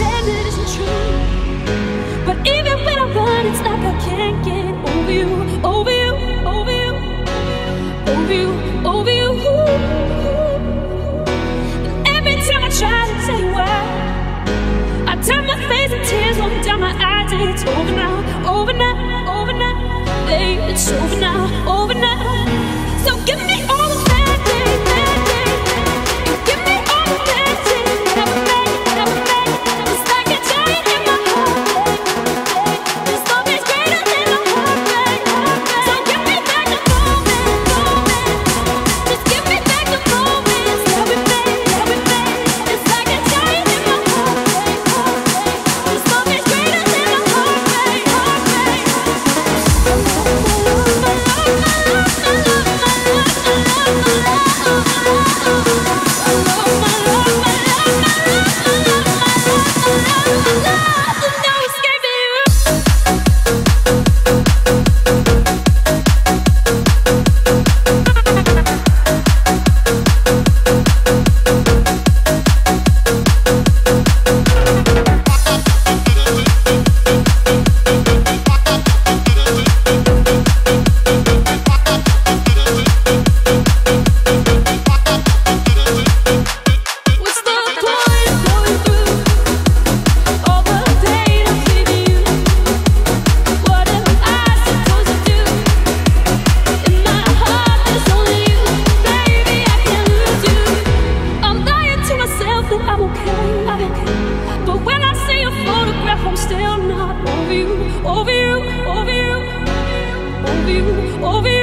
pretend it isn't true. But even when I run, it's like I can't get over you, over you, over you, over you, over you. And every time I try to say why, I turn my face and tears rolling down my eyes. And it's over now, over now, over now, babe. It's over now. over